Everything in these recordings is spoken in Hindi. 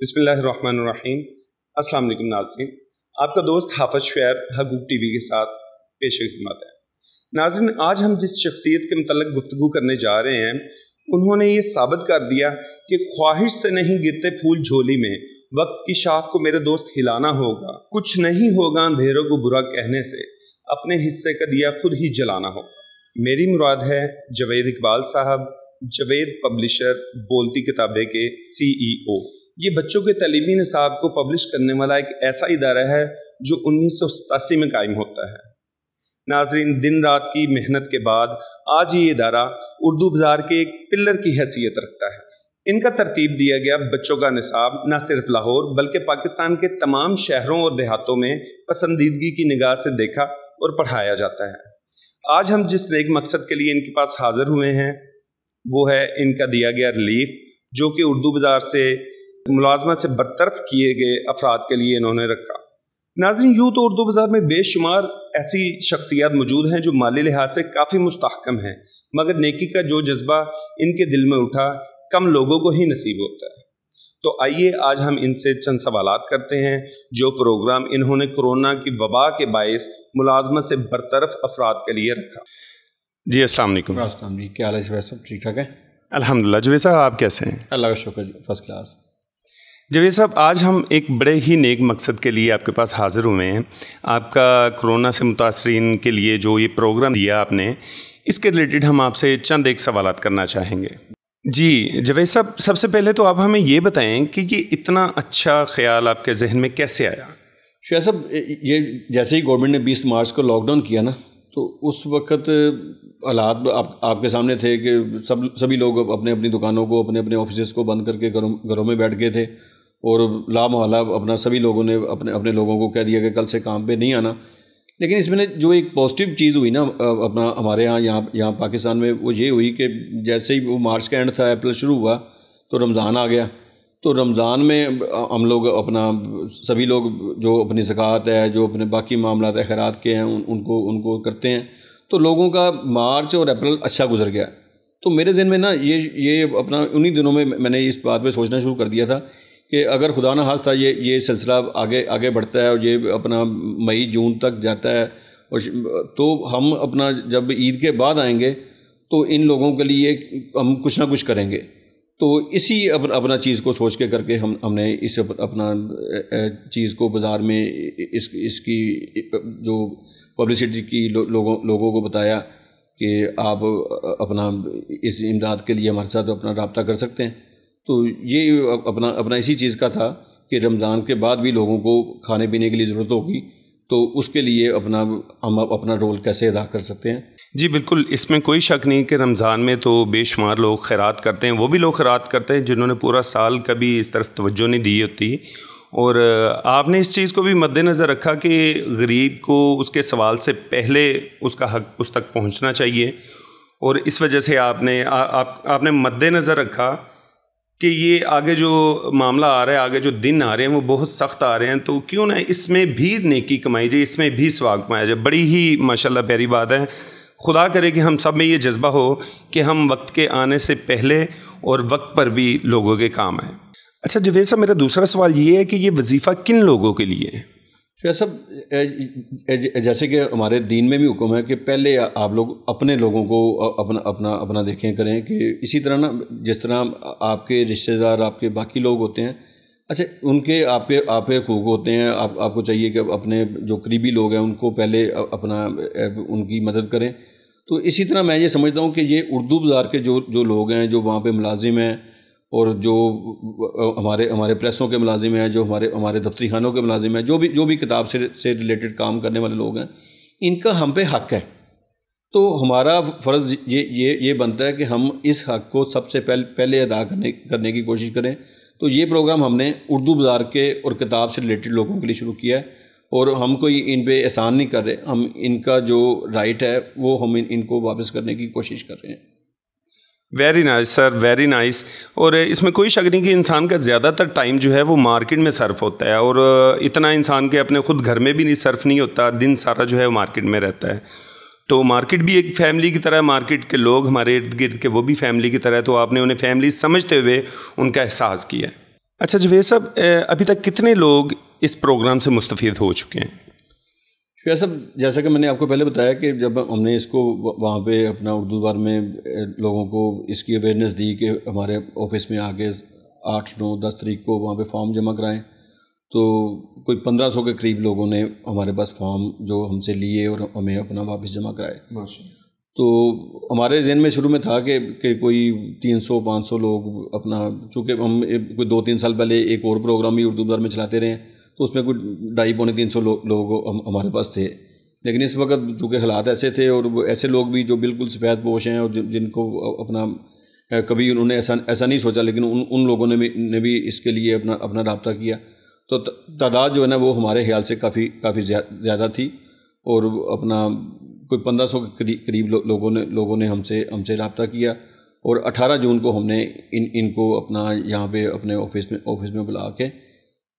बसमीम अस्सलाम वालेकुम नाजरीन। आपका दोस्त हाफज शुएब हकूक टी वी के साथ पेश खिदमत है। नाजरीन, आज हम जिस शख्सियत के मतलब गुफ्तु करने जा रहे हैं, उन्होंने ये साबित कर दिया कि ख्वाहिश से नहीं गिरते फूल झोली में वक्त की शाख को मेरे दोस्त हिलाना होगा, कुछ नहीं होगा अंधेरों को बुरा कहने से, अपने हिस्से का दिया खुद ही जलाना होगा। मेरी मुराद है जवेद इकबाल साहब, जवेद पब्लिशर, बोलती किताबें के सीईओ ये बच्चों के तलीमी निसाब को पब्लिश करने वाला एक ऐसा इदारा है जो उन्नीस में कायम होता है। नाजरीन, दिन रात की मेहनत के बाद आज ये इदारा उर्दू बाज़ार के एक पिलर की हैसियत रखता है। इनका तरतीब दिया गया बच्चों का निसाब न सिर्फ़ लाहौर, बल्कि पाकिस्तान के तमाम शहरों और देहातों में पसंदीदगी की निगाह से देखा और पढ़ाया जाता है। आज हम जिस नेक मकसद के लिए इनके पास हाजिर हुए हैं, वो है इनका दिया गया रिलीफ, जो कि उर्दू बाज़ार से मुलाजमत से बरतरफ किए गए अफराद के लिए इन्होंने रखा। नाजिन यूँ तो उर्दू बाज़ार में बेशुमार ऐसी शख्सियात मौजूद हैं जो माली लिहाज से काफ़ी मुस्तकम हैं मगर नेकी का जो जज्बा इनके दिल में उठा कम लोगों को ही नसीब होता है। तो आइए आज हम इनसे चंद सवाल करते हैं जो प्रोग्राम इन्होंने कोरोना की वबा के बायस मुलाजमत से बरतरफ अफराद के लिए रखा। जी असलम क्या हाल है ठीक ठाक है? अलहमदिल्ला जवेद साहब आप कैसे हैं? अल्लाह का शुक्र जी फ़र्स्ट क्लास जवेद साहब आज हम एक बड़े ही नेक मकसद के लिए आपके पास हाज़िर हुए हैं। आपका कोरोना से मुतासरीन के लिए जो ये प्रोग्राम दिया आपने इसके रिलेटेड हम आपसे चंद एक सवाल करना चाहेंगे। जी जवेद साहब सबसे पहले तो आप हमें ये बताएँ कि ये इतना अच्छा ख्याल आपके जहन में कैसे आया? शायद साहब ये जैसे ही गवर्नमेंट ने 20 मार्च को लॉकडाउन किया ना तो उस वक्त हालात आप, आपके सामने थे कि सब सभी लोग अपने अपनी दुकानों को अपने अपने ऑफ़िस को बंद करके घरों घरों में बैठ गए थे। और ला मोहल्ला अपना सभी लोगों ने अपने अपने लोगों को कह दिया कि कल से काम पे नहीं आना। लेकिन इसमें जो एक पॉजिटिव चीज़ हुई ना अपना हमारे यहाँ यहाँ यहाँ पाकिस्तान में वो ये हुई कि जैसे ही वो मार्च का एंड था अप्रैल शुरू हुआ तो रमज़ान आ गया। तो रमज़ान में हम लोग अपना सभी लोग जो अपनी ज़क़़त है जो अपने बाकी मामला खैरात के हैं उन, उनको उनको करते हैं। तो लोगों का मार्च और अप्रैल अच्छा गुजर गया। तो मेरे जहन में ना ये ये अपना उन्हीं दिनों में मैंने इस बात पे सोचना शुरू कर दिया था कि अगर खुदा न ये ये सिलसिला आगे आगे बढ़ता है और ये अपना मई जून तक जाता है और तो हम अपना जब ईद के बाद आएँगे तो इन लोगों के लिए हम कुछ ना कुछ करेंगे। तो इसी अपना अपना चीज़ को सोच के करके हम हमने इस अप, अपना चीज़ को बाज़ार में इस इसकी जो पब्लिसिटी की लो, लोगों लोगों को बताया कि आप अपना इस इमदाद के लिए हमारे साथ अपना रबता कर सकते हैं। तो ये अपना अपना इसी चीज़ का था कि रमज़ान के बाद भी लोगों को खाने पीने के लिए ज़रूरत होगी तो उसके लिए अपना हम अपना रोल कैसे अदा कर सकते हैं? जी बिल्कुल इसमें कोई शक नहीं कि रमज़ान में तो बेशुमार लोग खैरात करते हैं वो भी लोग खैरात करते हैं जिन्होंने पूरा साल कभी इस तरफ़ तवज्जो नहीं दी होती। और आपने इस चीज़ को भी मद्देनज़र रखा कि गरीब को उसके सवाल से पहले उसका हक उस तक पहुँचना चाहिए। और इस वजह से आपने आ, आप आपने मद्देनज़र रखा कि ये आगे जो मामला आ रहा है, आगे जो दिन आ रहे हैं, वो बहुत सख्त आ रहे हैं तो क्यों ना इसमें भी नेकी कमाई जाए, इसमें भी स्वाग कमाया जाए। बड़ी ही, माशाल्लाह, प्यारी बात है। खुदा करे कि हम सब में ये जज्बा हो कि हम वक्त के आने से पहले और वक्त पर भी लोगों के काम आए। अच्छा जवेद साहब मेरा दूसरा सवाल ये है कि ये वजीफ़ा किन लोगों के लिए है? फिर सब जैसे कि हमारे दीन में भी हुक्म है कि पहले आप लोग अपने लोगों को अपना अपना अपना देखें, करें कि इसी तरह ना, जिस तरह आपके रिश्तेदार, आपके बाकी लोग होते हैं। अच्छा उनके, आपके आपके हकूक होते हैं। आप, आपको चाहिए कि अपने जो करीबी लोग हैं, उनको पहले अपना उनकी मदद करें। तो इसी तरह मैं ये समझता हूँ कि ये उर्दू बाज़ार के जो जो लोग हैं, जो वहाँ पर मुलाजिम हैं और जो हमारे हमारे प्रेसों के मुलाजिम हैं जो हमारे हमारे दफ्तरी खानों के मुलाजिम हैं जो भी जो भी किताब से से रिलेटेड काम करने वाले लोग हैं इनका हम पे हक है। तो हमारा फ़र्ज़ ये ये ये बनता है कि हम इस हक को सबसे पहले पहले अदा करने करने की कोशिश करें। तो ये प्रोग्राम हमने उर्दू बाज़ार के और किताब से रिलेटेड लोगों के लिए शुरू किया है और हम कोई इन पर एहसान नहीं कर रहे। हम इनका जो राइट है वो हम इन, इनको वापस करने की कोशिश कर रहे हैं। Very nice sir very nice और इसमें कोई शक नहीं कि इंसान का ज़्यादातर टाइम जो है वो मार्केट में सर्फ होता है और इतना इंसान के अपने खुद घर में भी नहीं सर्फ नहीं होता, दिन सारा जो है वो मार्केट में रहता है। तो मार्केट भी एक फैमिली की तरह मार्केट के लोग हमारे इर्द गिर्द के वो भी फैमिली की तरह है तो आपने उन्हें फैमिली समझते हुए उनका एहसास किया अच्छा जवेद साहब अभी तक कितने लोग इस प्रोग्राम से मुस्तफ़ हो चुके हैं? शुया साहब जैसा कि मैंने आपको पहले बताया कि जब हमने इसको वहाँ पे अपना उर्दू बार में लोगों को इसकी अवेयरनेस दी कि हमारे ऑफ़िस में आके आठ नौ दस तरीक को वहाँ पे फॉर्म जमा कराएँ तो कोई पंद्रह सौ के करीब लोगों ने हमारे पास फॉर्म जो हमसे लिए और हमें अपना वापस जमा कराए। तो हमारे जहन में शुरू में था कि कि कोई तीन सौ पाँच सौ लोग अपना चूँकि हम कोई दो तीन साल पहले एक और प्रोग्राम ही उर्दू बार में चलाते रहे तो उसमें कुछ ढाई पौने तीन सौ लोग हमारे पास थे। लेकिन इस वक्त चूँकि हालात ऐसे थे और ऐसे लोग भी जो बिल्कुल सफ़ेद पोश हैं और जिनको अपना कभी उन्होंने ऐसा ऐसा नहीं सोचा लेकिन उन उन लोगों ने भी ने भी इसके लिए अपना अपना रबता किया। तो तादाद जो है ना वो हमारे ख्याल से काफ़ी काफ़ी ज़्यादा थी और अपना कोई पंद्रह सौ के करीब लो, लोगों ने लोगों ने हमसे हमसे रबता किया और अठारह जून को हमने इन इनको अपना यहाँ पे अपने ऑफ़िस में ऑफ़िस में बुला के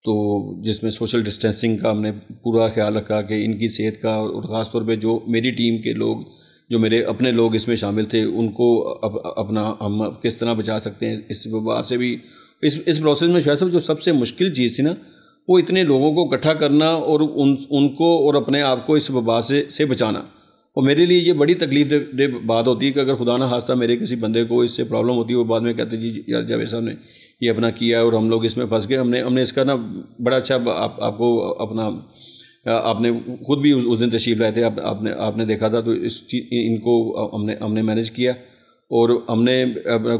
तो जिसमें सोशल डिस्टेंसिंग का हमने पूरा ख्याल रखा कि इनकी सेहत का और ख़ास तौर पे जो मेरी टीम के लोग जो मेरे अपने लोग इसमें शामिल थे उनको अप, अपना हम किस तरह बचा सकते हैं इस वबा से भी इस इस प्रोसेस में शायद जो सबसे मुश्किल चीज़ थी ना वो इतने लोगों को इकट्ठा करना और उन उनको और अपने आप को इस वबा से से बचाना। और मेरे लिए ये बड़ी तकलीफ़ दे दे बात होती है कि अगर खुदा ना हादसा मेरे किसी बंदे को इससे प्रॉब्लम होती है वो बाद में कहते हैं जी यार जावेद साहब ने ये अपना किया है और हम लोग इसमें फंस गए हमने हमने इसका ना बड़ा अच्छा आप, आपको अपना आपने खुद भी उस, उस दिन तशरीफ़ लाए थे आप, आपने आपने देखा था तो इस इनको हमने हमने मैनेज किया और हमने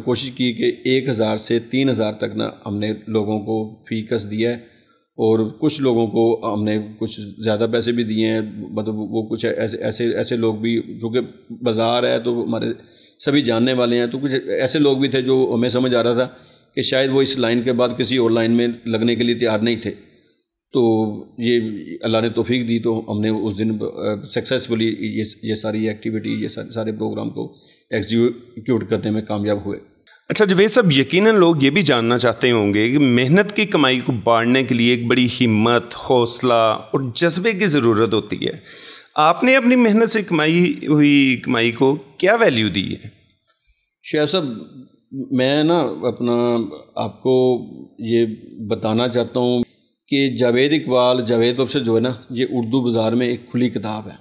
कोशिश की कि एक हज़ार से तीन हज़ार तक ना हमने लोगों को फ़ी कस दिया है। और कुछ लोगों को, हमने कुछ ज़्यादा पैसे भी दिए हैं मतलब वो कुछ ऐसे ऐसे ऐसे लोग भी, जो कि बाज़ार है तो हमारे सभी जानने वाले हैं तो कुछ ऐसे लोग भी थे जो हमें समझ आ रहा था कि शायद वो इस लाइन के बाद किसी और लाइन में लगने के लिए तैयार नहीं थे। तो ये अल्लाह ने तोफ़ी दी तो हमने उस दिन सक्सेसफुली ये ये सारी एक्टिविटी ये सारे प्रोग्राम को एग्जीक्यूट करने में कामयाब हुए। अच्छा जवेद साहब यकीनन लोग ये भी जानना चाहते होंगे कि मेहनत की कमाई को बाढ़ने के लिए एक बड़ी हिम्मत, हौसला और जज्बे की ज़रूरत होती है। आपने अपनी मेहनत से कमाई हुई कमाई को क्या वैल्यू दी है? शेख साहब, मैं ना अपना आपको ये बताना चाहता हूँ कि जावेद इकबाल, जावेद बख्श जो है ना, ये उर्दू बाज़ार में एक खुली किताब है।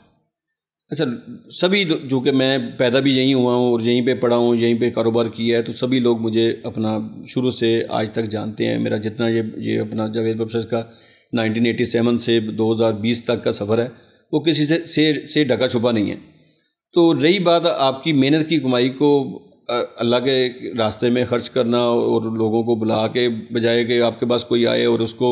अच्छा सभी जो कि मैं पैदा भी यहीं हुआ हूँ और यहीं पे पढ़ा हूँ यहीं पे कारोबार किया है तो सभी लोग मुझे अपना शुरू से आज तक जानते हैं। मेरा जितना ये ये अपना जावेद बख्श का 1987 से 2020 तक का सफ़र है वो किसी से से, से ढका छुपा नहीं है। तो रही बात आपकी मेहनत की कमाई को अल्लाह के रास्ते में ख़र्च करना और लोगों को बुला के बजाय कि आपके पास कोई आए और उसको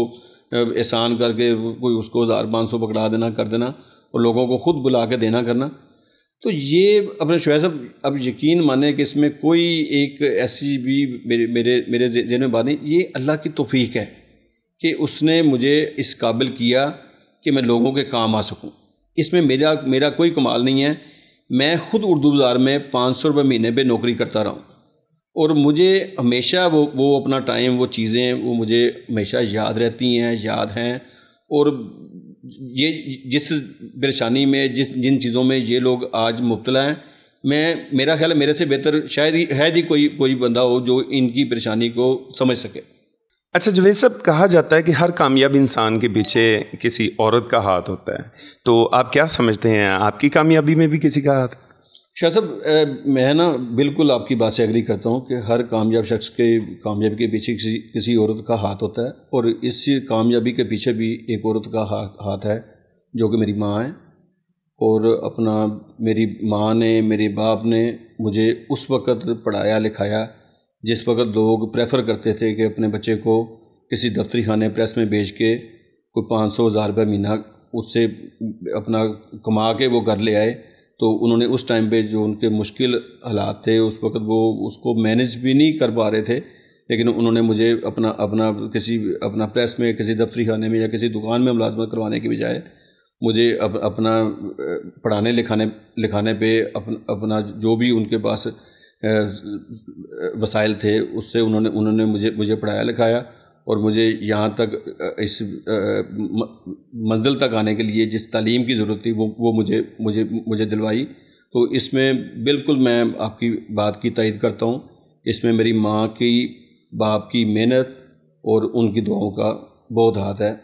एहसान करके कोई उसको हज़ार पाँच सौ पकड़ा देना, कर देना और लोगों को ख़ुद बुला के देना करना। तो ये अपने शुह साहब, अब यकीन माने कि इसमें कोई एक ऐसी भी मेरे मेरे मेरे जहन में बात नहीं, ये अल्लाह की तोफ़ीक है कि उसने मुझे इस काबिल किया कि मैं लोगों के काम आ सकूँ। इसमें मेरा मेरा कोई कमाल नहीं है। मैं ख़ुद उर्दू बाज़ार में पाँच सौ रुपये महीने पर नौकरी करता रहा हूँ। और मुझे हमेशा वो वो अपना टाइम वो चीज़ें, वो मुझे हमेशा याद रहती हैं, याद हैं। और ये, जिस परेशानी में, जिस, जिन चीज़ों में ये लोग आज मुबतला हैं, मैं, मेरा ख्याल है मेरे से बेहतर शायद ही, है ही कोई कोई बंदा हो जो इनकी परेशानी को समझ सके। अच्छा जवेद साहब, कहा जाता है कि हर कामयाब इंसान के पीछे किसी औरत का हाथ होता है। तो आप क्या समझते हैं? आपकी कामयाबी में भी किसी का हाथ? शाह साहब मैं ना बिल्कुल आपकी बात से एग्री करता हूँ कि हर कामयाब शख्स के, कामयाबी के पीछे किसी किसी औरत का हाथ होता है और इस कामयाबी के पीछे भी एक औरत का हाथ हाथ है जो कि मेरी माँ है और अपना मेरी माँ ने, मेरे बाप ने मुझे उस वक़्त पढ़ाया, लिखाया जिस वक्त लोग प्रेफर करते थे कि अपने बच्चे को किसी दफ्तरी खाने प्रेस में भेज के कोई पाँच सौ हज़ार रुपये महीना उससे अपना कमा के वो घर ले आए तो उन्होंने उस टाइम पे जो उनके मुश्किल हालात थे उस वक्त वो उसको मैनेज भी नहीं कर पा रहे थे लेकिन उन्होंने मुझे अपना अपना किसी अपना प्रेस में किसी दफ्तरी खाने में या किसी दुकान में मुलाजमत करवाने के बजाय मुझे अप, अपना पढ़ाने लिखाने लिखाने पे अप, अपना जो भी उनके पास वसाइल थे उससे उन्होंने उन्होंने मुझे मुझे पढ़ाया लिखाया। और मुझे यहाँ तक इस मंजिल तक आने के लिए जिस तालीम की ज़रूरत थी वो वो मुझे मुझे मुझे दिलवाई। तो इसमें बिल्कुल मैं आपकी बात की तइद करता हूँ। इसमें मेरी माँ की बाप की मेहनत और उनकी दुआओं का बहुत हाथ है।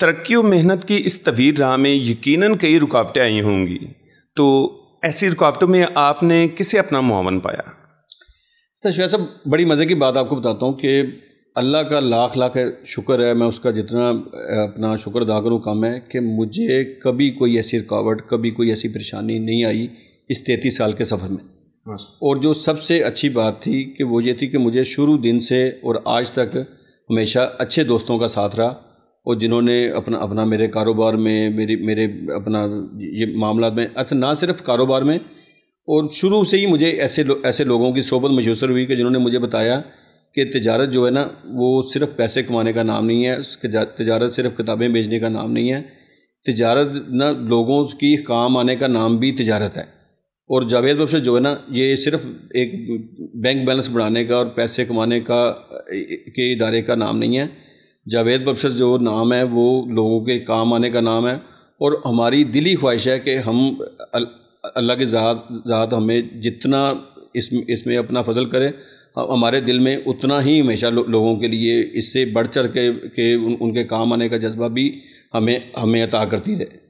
तरक्की और मेहनत की इस तवील राह में यकीनन कई रुकावटें आई होंगी। तो ऐसी रुकावटों में आपने किसे अपना मुआवन पाया? तो शायद सब बड़ी मज़े की बात आपको बताता हूँ कि अल्लाह का लाख लाख शुक्र है मैं उसका जितना अपना शुक्र अदा करूँ कम है कि मुझे कभी कोई ऐसी रुकावट कभी कोई ऐसी परेशानी नहीं आई इस तैंतीस साल के सफ़र में। और जो सबसे अच्छी बात थी कि वो ये थी कि मुझे शुरू दिन से और आज तक हमेशा अच्छे दोस्तों का साथ रहा और जिन्होंने अपना अपना मेरे कारोबार में मेरी मेरे अपना ये मामला में अच्छा ना सिर्फ़ कारोबार में और शुरू से ही मुझे ऐसे लो, ऐसे लोगों की सोबत मशहूर हुई कि जिन्होंने मुझे बताया कि तजारत जो है ना, वो सिर्फ़ पैसे कमाने का नाम नहीं है तजारत सिर्फ़ किताबें बेचने का नाम नहीं है। तजारत ना, लोगों की काम आने का नाम भी तजारत है। और जावेद बख्श जो है ना, ये सिर्फ़ एक बैंक बैलेंस बढ़ाने का और पैसे कमाने का के इदारे का नाम नहीं है। जावेद बख्श जो नाम है, वो लोगों के काम आने का नाम है। और हमारी दिली ख्वाहिश है कि हम अल्लाह के ज़ात ज़ात हमें जितना इस, इसमें अपना फजल करे हमारे दिल में उतना ही हमेशा लो, लोगों के लिए इससे बढ़ चढ़ के, के उन, उनके काम आने का जज्बा भी हमें हमें अता करती रहे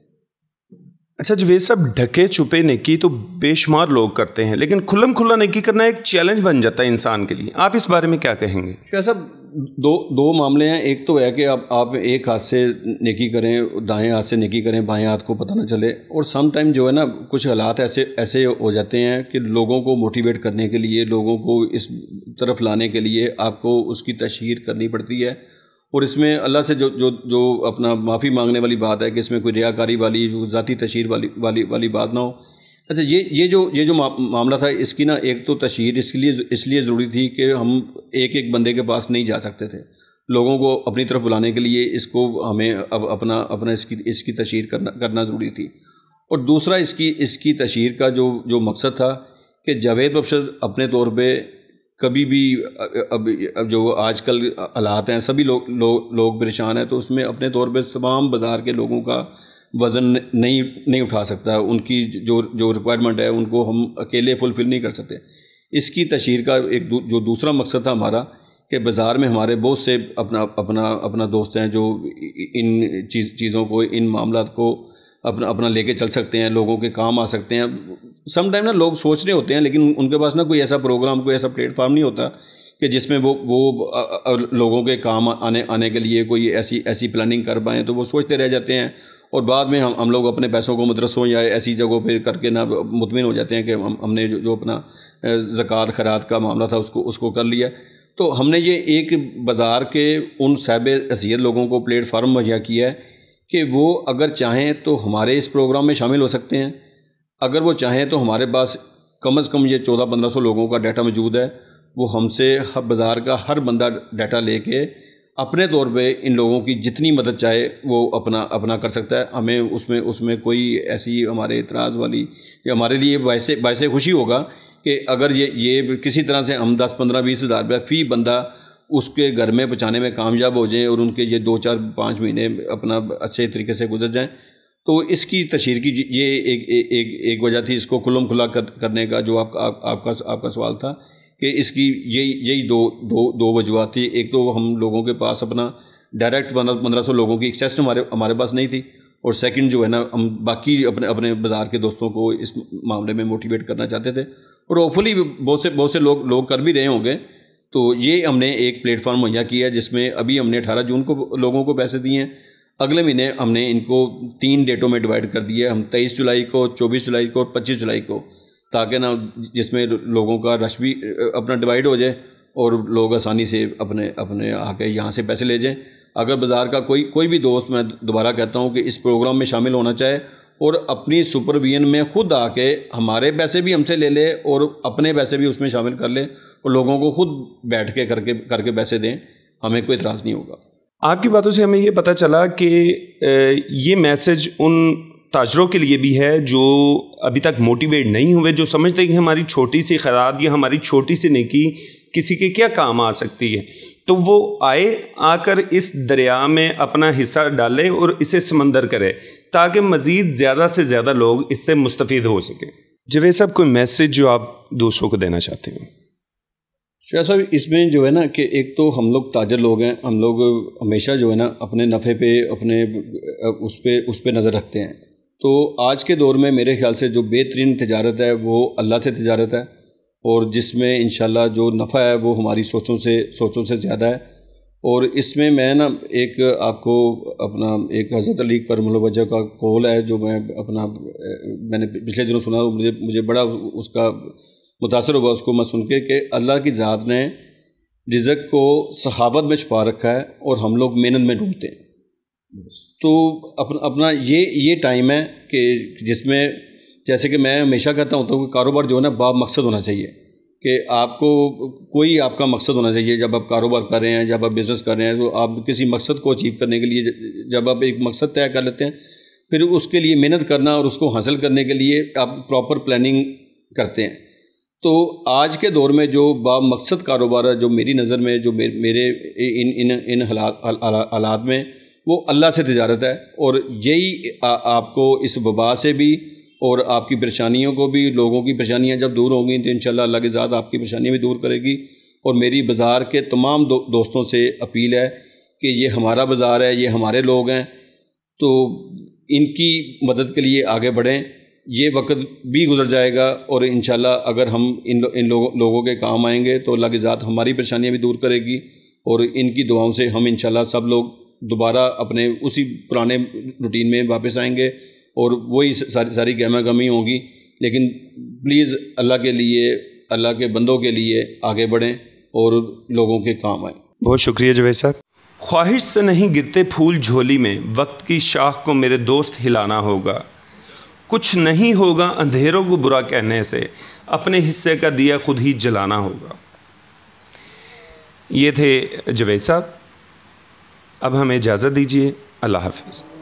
अच्छा जब ये सब ढके छुपे नेकी तो बेशुमार लोग करते हैं, लेकिन खुल्लम खुल्ला नेकी करना एक चैलेंज बन जाता है इंसान के लिए। आप इस बारे में क्या कहेंगे? शाह साहब दो दो मामले हैं। एक तो है कि आप आप एक हाथ से नेकी करें, दाएँ हाथ से नेकी करें, बाएँ हाथ को पता ना चले, और सम टाइम जो है ना, कुछ हालात ऐसे ऐसे हो जाते हैं कि लोगों को मोटिवेट करने के लिए, लोगों को इस तरफ़ लाने के लिए आपको उसकी तशहर करनी पड़ती है। और इसमें अल्लाह से जो जो जो अपना माफ़ी मांगने वाली बात है कि इसमें कोई रियाकारी वाली, ज़ाती तशहर वाली वाली वाली बात ना हो। अच्छा ये ये जो ये जो मामला था, इसकी ना एक तो तशहर इसलिए इसलिए ज़रूरी थी कि हम एक एक बंदे के पास नहीं जा सकते थे। लोगों को अपनी तरफ़ बुलाने के लिए इसको हमें अब अपना अपना इसकी इसकी तशहर करना करना ज़रूरी थी। और दूसरा इसकी इसकी तशहर का जो जो मकसद था कि जावेद बख्श अपने तौर पर कभी भी अब अब जो आजकल हालात हैं सभी लोग लो, लोग परेशान हैं तो उसमें अपने तौर पे तमाम बाज़ार के लोगों का वज़न नहीं नहीं उठा सकता। उनकी जो जो रिक्वायरमेंट है उनको हम अकेले फुलफ़िल नहीं कर सकते। इसकी तशहर का एक दू, जो दूसरा मकसद था हमारा कि बाज़ार में हमारे बहुत से अपना अपना अपना दोस्त हैं जो इन चीज़ चीज़ों को इन मामला को अपना अपना लेके चल सकते हैं लोगों के काम आ सकते हैं। सम टाइम ना लोग सोच रहे होते हैं लेकिन उनके पास ना कोई ऐसा प्रोग्राम कोई ऐसा प्लेटफॉर्म नहीं होता कि जिसमें वो वो आ, आ, लोगों के काम आने आने के लिए कोई ऐसी ऐसी प्लानिंग कर पाएँ तो वो सोचते रह जाते हैं। और बाद में हम हम लोग अपने पैसों को मदरसों या ऐसी जगहों पर करके ना मुतमिन हो जाते हैं कि हम हमने जो, जो अपना ज़क़़त खरात का मामला था उसको उसको कर लिया। तो हमने ये एक बाज़ार के उन साहब हसीियत लोगों को प्लेटफार्म मुहैया किया है कि वो अगर चाहें तो हमारे इस प्रोग्राम में शामिल हो सकते हैं। अगर वो चाहें तो हमारे पास कम अज़ कम ये चौदह पंद्रह सौ लोगों का डाटा मौजूद है। वो हमसे हर बाज़ार का हर बंदा डाटा लेके अपने तौर पे इन लोगों की जितनी मदद चाहे वो अपना अपना कर सकता है। हमें उसमें उसमें कोई ऐसी हमारे इतराज़ वाली या हमारे लिए वैसे वैसे खुशी होगा कि अगर ये ये किसी तरह से हम दस, पंद्रह, बीस हज़ार रुपया फ़ी बंदा उसके घर में बचाने में कामयाब हो जाएँ और उनके ये दो चार पाँच महीने अपना अच्छे तरीके से गुजर जाएँ। तो इसकी तशहर की ये एक एक एक वजह थी इसको खुलम खुला कर, करने का जो आप, आप, आपका आपका सवाल था कि इसकी यही यही दो दो दो वजूहत थी। एक तो हम लोगों के पास अपना डायरेक्ट पंद्रह सौ लोगों की एक्सेस हमारे हमारे पास नहीं थी और सेकंड जो है ना हम बाकी अपने अपने बाज़ार के दोस्तों को इस मामले में मोटिवेट करना चाहते थे। और होपफुली बहुत से बहुत से लोग लोग कर भी रहे होंगे। तो ये हमने एक प्लेटफॉर्म मुहैया किया है, जिसमें अभी हमने अठारह जून को लोगों को पैसे दिए हैं। अगले महीने हमने इनको तीन डेटों में डिवाइड कर दिया हम तेईस जुलाई को, चौबीस जुलाई को और पच्चीस जुलाई को, ताकि ना जिसमें लोगों का रश भी अपना डिवाइड हो जाए और लोग आसानी से अपने अपने आके यहाँ से पैसे ले जाएँ। अगर बाज़ार का कोई कोई भी दोस्त मैं दोबारा कहता हूँ कि इस प्रोग्राम में शामिल होना चाहे और अपनी सुपरविजन में खुद आके हमारे पैसे भी हमसे ले ले और अपने पैसे भी उसमें शामिल कर ले और लोगों को खुद बैठ के करके करके पैसे दें, हमें कोई इतराज़ नहीं होगा। आपकी बातों से हमें ये पता चला कि ये मैसेज उन ताजरों के लिए भी है जो अभी तक मोटिवेट नहीं हुए, जो समझते हैं कि हमारी छोटी सी खराद या हमारी छोटी सी नेकी किसी के क्या काम आ सकती है। तो वो आए, आकर इस दरिया में अपना हिस्सा डाले और इसे समंदर करे, ताकि मज़ीद ज़्यादा से ज़्यादा लोग इससे मुस्तफ़ हो सकें। जवेद साहब, कोई मैसेज जो आप दूसरों को देना चाहते हैं? शाह साहब, इसमें जो है ना कि एक तो हम लोग ताजर लोग हैं, हम लोग हमेशा जो है ना अपने नफ़े पे, अपने, उस पर उस पर नज़र रखते हैं। तो आज के दौर में मेरे ख्याल से जो बेहतरीन तजारत है, वो अल्लाह से तजारत है। और जिसमें इन जो नफ़ा है वो हमारी सोचों से सोचों से ज़्यादा है। और इसमें मैं ना एक आपको अपना एक हज़रत अली करमलवजह का कौल है जो मैं अपना मैंने पिछले दिनों सुना मुझे मुझे बड़ा उसका मुतासर हुआ उसको मैं सुन के कि अल्लाह की ज़ात ने रिज़क को सहावत में छुपा रखा है और हम लोग मेहनत में ढूंढते हैं। तो अपना अपना ये ये टाइम है कि जिसमें जैसे कि मैं हमेशा कहता हूँ तो कारोबार जो है ना बाब मकसद होना चाहिए कि आपको कोई आपका मकसद होना चाहिए। जब आप कारोबार कर रहे हैं, जब आप बिज़नेस कर रहे हैं तो आप किसी मकसद को अचीव करने के लिए जब आप एक मकसद तय कर लेते हैं, फिर उसके लिए मेहनत करना और उसको हासिल करने के लिए आप प्रॉपर प्लानिंग करते हैं। तो आज के दौर में जो बा मकसद कारोबार है, जो मेरी नज़र में, जो मेरे इन इन इन हालात में, वो अल्लाह से तजारत है और यही आपको इस वबा से भी और आपकी परेशानियों को भी लोगों की परेशानियाँ जब दूर होंगी तो इन अल्लाह के ज़ात आपकी परेशानियाँ भी दूर करेगी। और मेरी बाज़ार के तमाम दो, दोस्तों से अपील है कि ये हमारा बाज़ार है ये हमारे लोग हैं तो इनकी मदद के लिए आगे बढ़ें। ये वक्त भी गुजर जाएगा और इन अगर हम इन इन लोगों लोगों के काम आएँगे तो अल्लाह की ज़ात हमारी परेशानियाँ भी दूर करेगी और इनकी दुआओं से हम इन सब लोग दोबारा अपने उसी पुराने रूटीन में वापस आएँगे। और वही सारी सारी गहमा गमी होगी। लेकिन प्लीज़ अल्लाह के लिए अल्लाह के बंदों के लिए आगे बढ़ें और लोगों के काम आए। बहुत शुक्रिया जवेद साहब ख्वाहिश से नहीं गिरते फूल झोली में वक्त की शाख को मेरे दोस्त हिलाना होगा। कुछ नहीं होगा अंधेरों को बुरा कहने से अपने हिस्से का दिया खुद ही जलाना होगा। ये थे जवेद साहब। अब हमें इजाज़त दीजिए। अल्लाह हाफिज़।